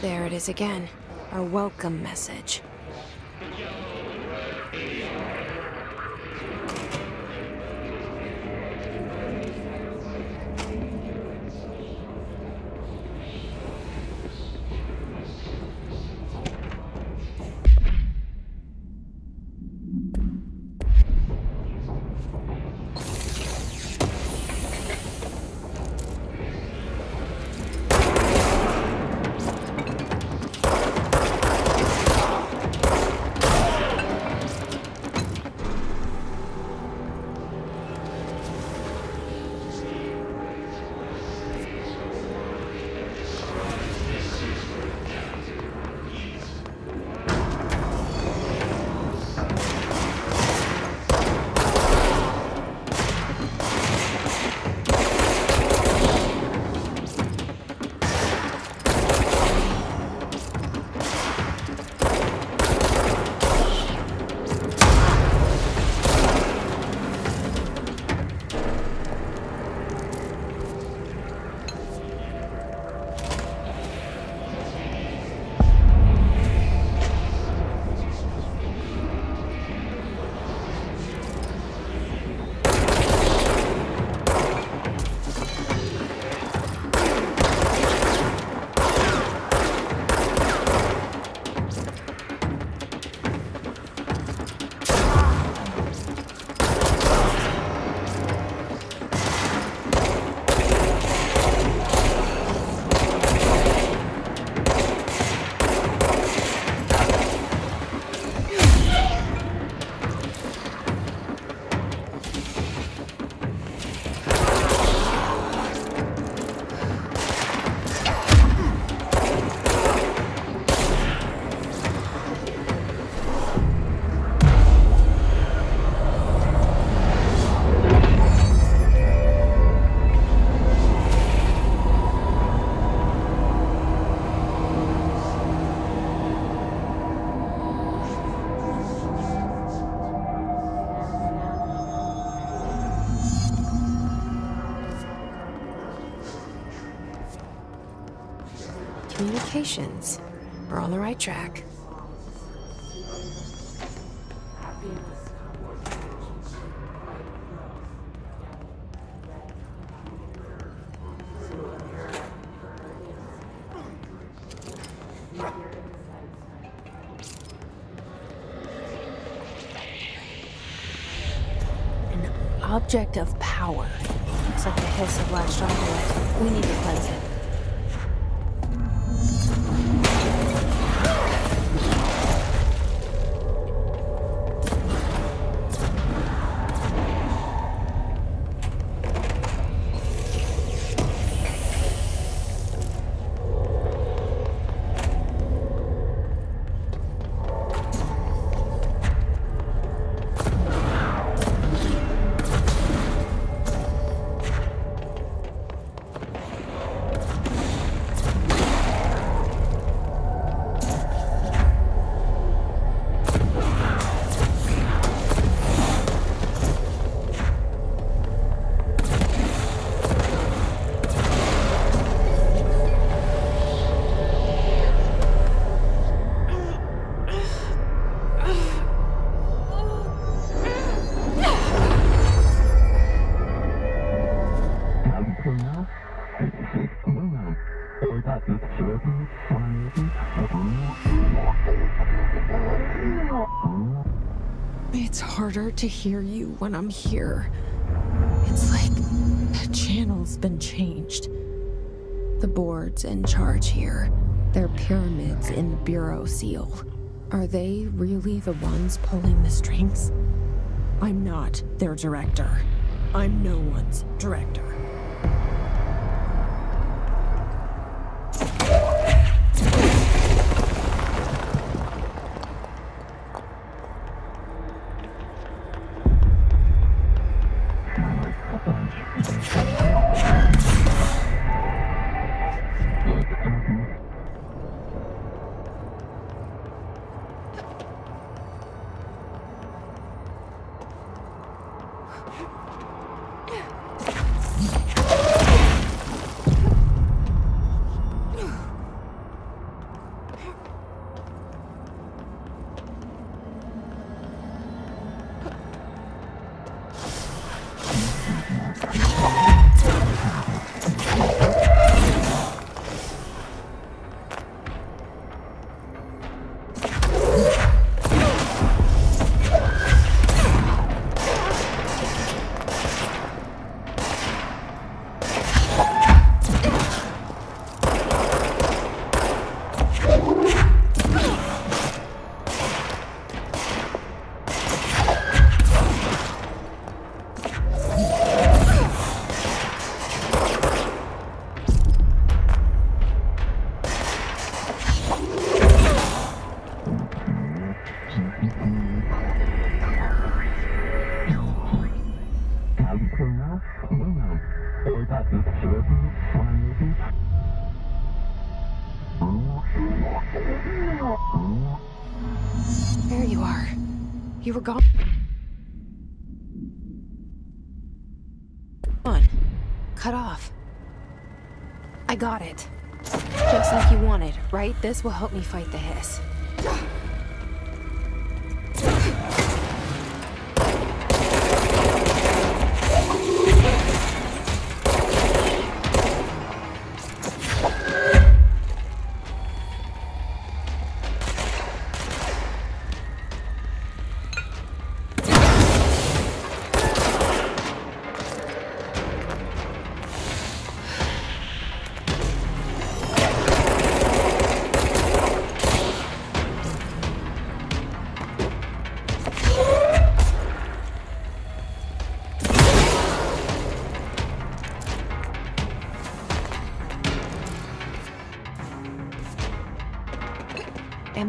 There it is again. Our welcome message. Communications. We're on the right track. An object of power. Looks like the hiss have latched onto it. We need to cleanse it. Harder to hear you when I'm here. It's like the channel's been changed. The board's in charge here. They're pyramids in the Bureau seal. Are they really the ones pulling the strings? I'm not their director. I'm no one's director. You were gone. On. Cut off. I got it. Just like you wanted, right? This will help me fight the hiss.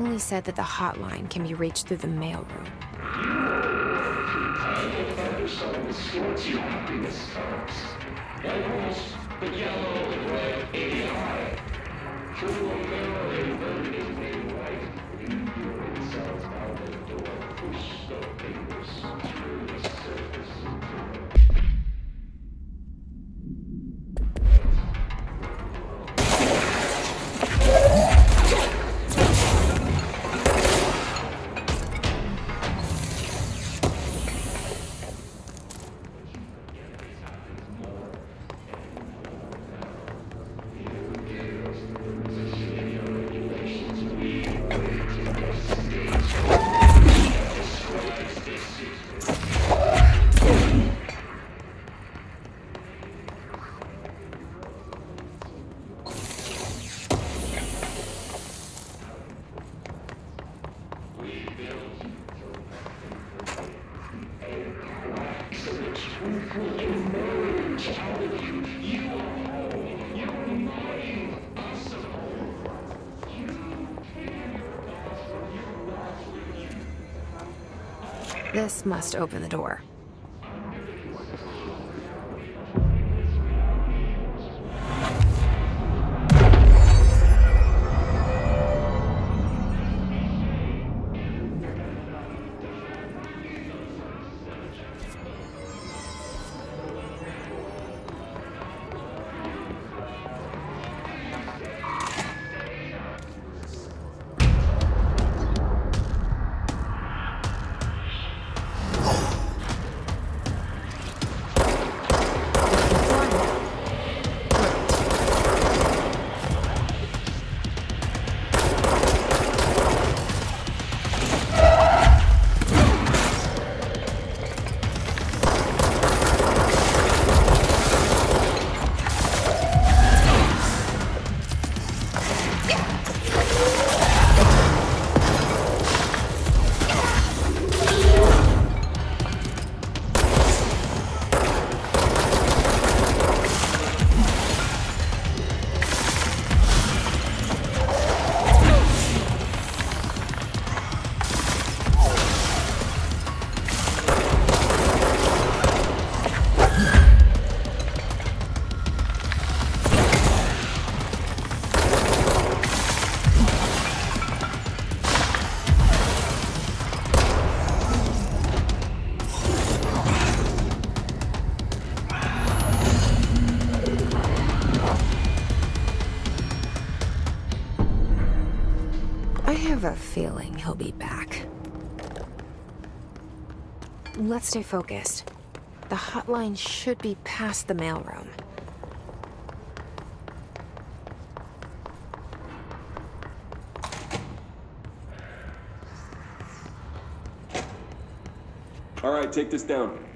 Emily said that the hotline can be reached through the mailroom. This must open the door. Have a feeling he'll be back. Let's stay focused. The hotline should be past the mailroom. All right, take this down.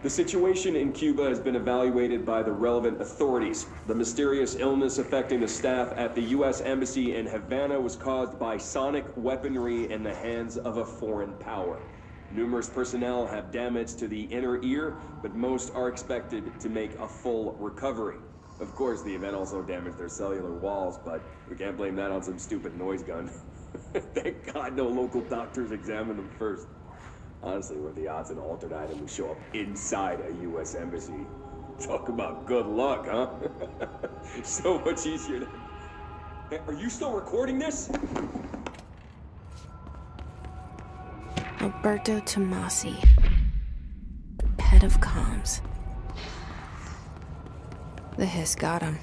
The situation in Cuba has been evaluated by the relevant authorities. The mysterious illness affecting the staff at the U.S. Embassy in Havana was caused by sonic weaponry in the hands of a foreign power. Numerous personnel have damage to the inner ear, but most are expected to make a full recovery. Of course, the event also damaged their cellular walls, but we can't blame that on some stupid noise gun. Thank God no local doctors examined them first. Honestly, are the odds an altered item would show up inside a U.S. embassy? Talk about good luck, huh? so much easier to... Are you still recording this? Alberto Tomassi, head of comms. The hiss got him.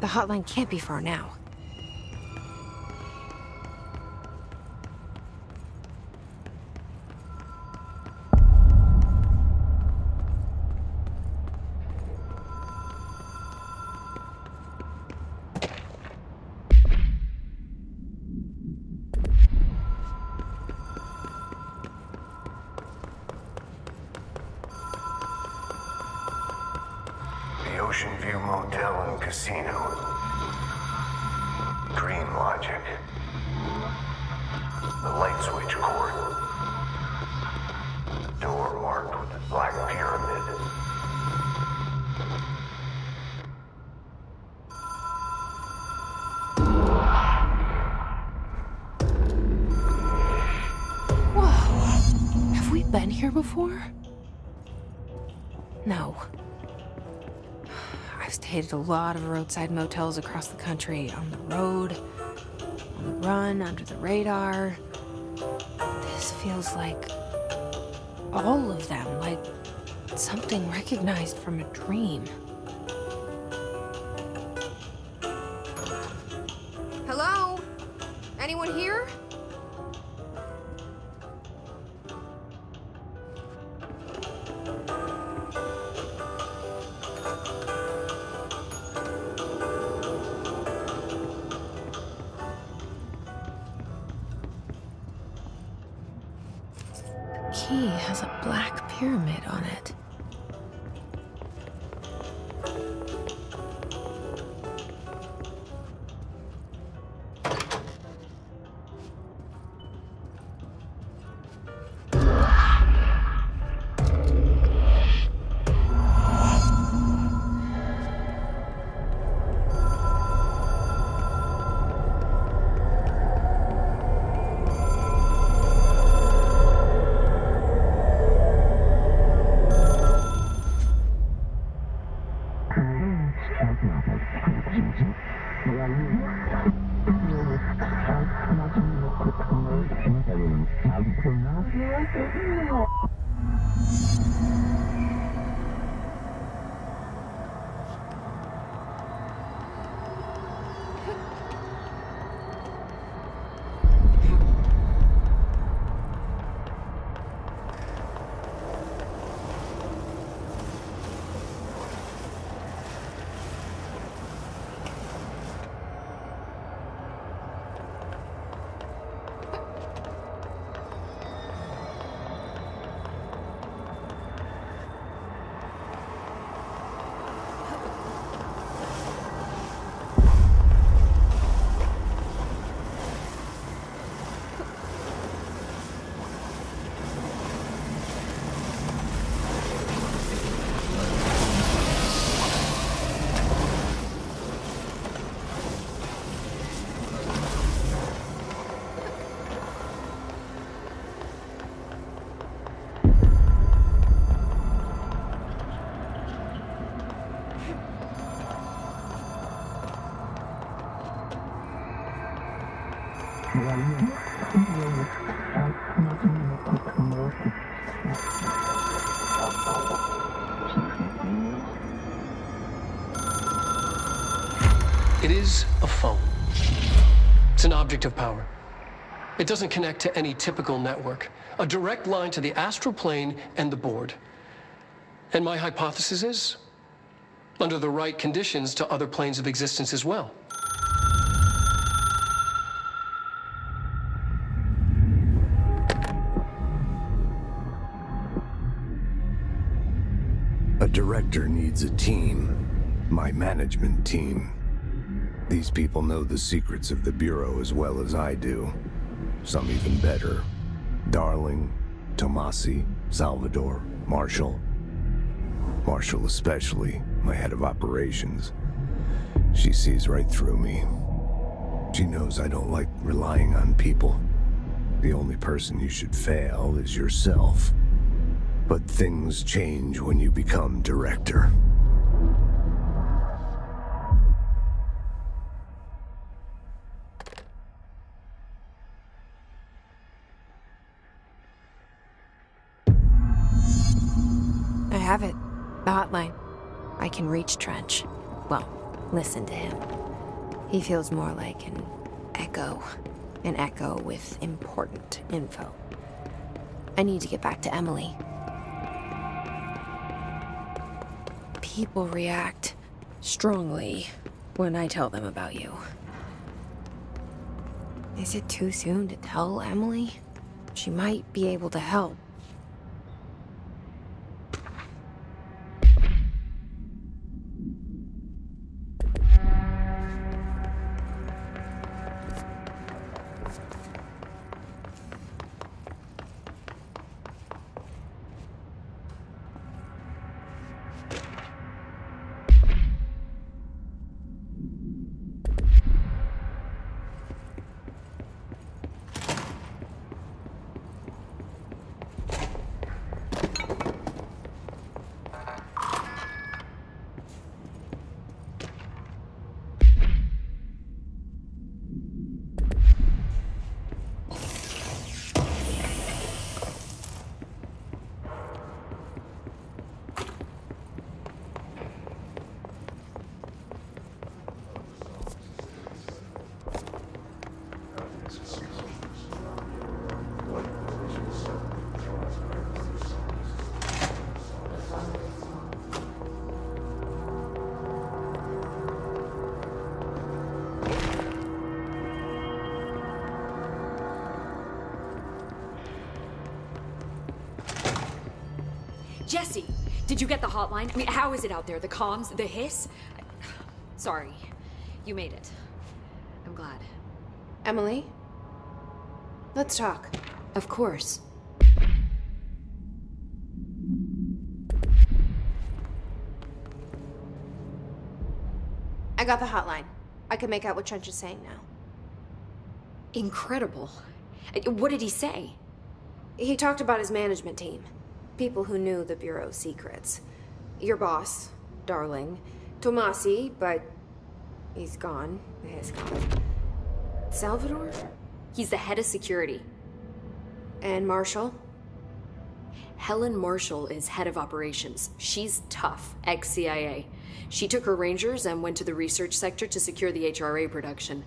The hotline can't be far now. The light switch cord. Door marked with the Black Pyramid. Whoa. Have we been here before? No. I've stayed at a lot of roadside motels across the country, on the road, on the run, under the radar. Feels like all of them, like something recognized from a dream. Hello? Anyone here? Pyramid on it. Object of power. It doesn't connect to any typical network. A direct line to the astral plane and the board. And my hypothesis is, under the right conditions, to other planes of existence as well. A director needs a team. My management team. These people know the secrets of the Bureau as well as I do. Some even better. Darling, Tomassi, Salvador, Marshall. Marshall especially, my head of operations. She sees right through me. She knows I don't like relying on people. The only person you should fail is yourself. But things change when you become director. Hotline. I can reach Trench. Well, listen to him. He feels more like an echo. An echo with important info. I need to get back to Emily. People react strongly when I tell them about you. Is it too soon to tell Emily? She might be able to help. Jesse, did you get the hotline? I mean, how is it out there? The comms, the hiss? Sorry, you made it. I'm glad. Emily? Let's talk. Of course. I got the hotline. I can make out what Trench is saying now. Incredible. What did he say? He talked about his management team. People who knew the Bureau's secrets. Your boss, Darling. Tomassi, but he's gone. He's gone. Salvador? He's the head of security. And Marshall? Helen Marshall is head of operations. She's tough, ex CIA. She took her rangers and went to the research sector to secure the HRA production.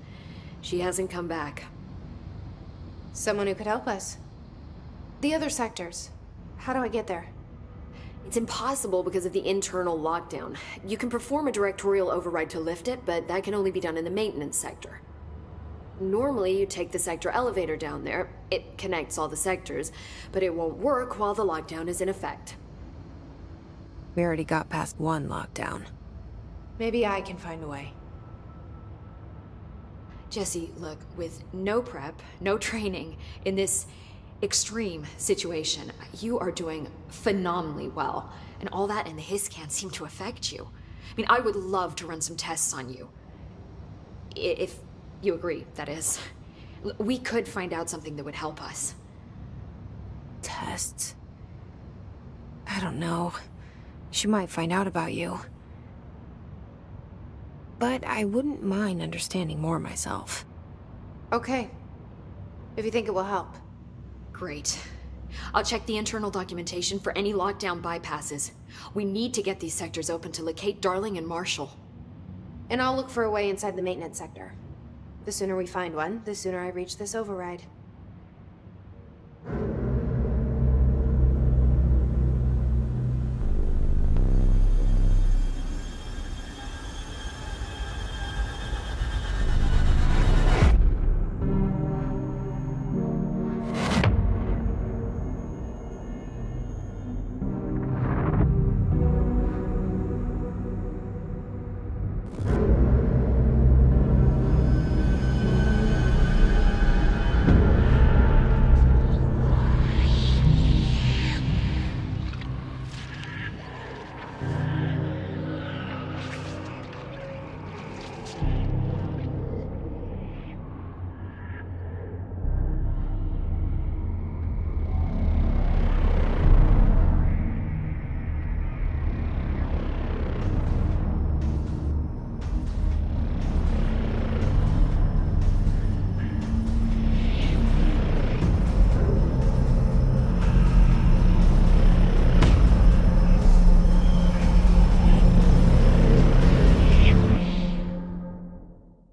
She hasn't come back. Someone who could help us. The other sectors. How do I get there? It's impossible because of the internal lockdown. You can perform a directorial override to lift it, but that can only be done in the maintenance sector. Normally, you take the sector elevator down there. It connects all the sectors, but it won't work while the lockdown is in effect. We already got past one lockdown. Maybe I can find a way. Jesse, look, with no prep, no training, in this extreme situation, you are doing phenomenally well. And all that and the hiss can't seem to affect you. I mean, I would love to run some tests on you. If you agree, that is. We could find out something that would help us. Tests? I don't know. She might find out about you. But I wouldn't mind understanding more myself. Okay. If you think it will help. Great. I'll check the internal documentation for any lockdown bypasses. We need to get these sectors open to locate Darling and Marshall. And I'll look for a way inside the maintenance sector. The sooner we find one, the sooner I reach this override.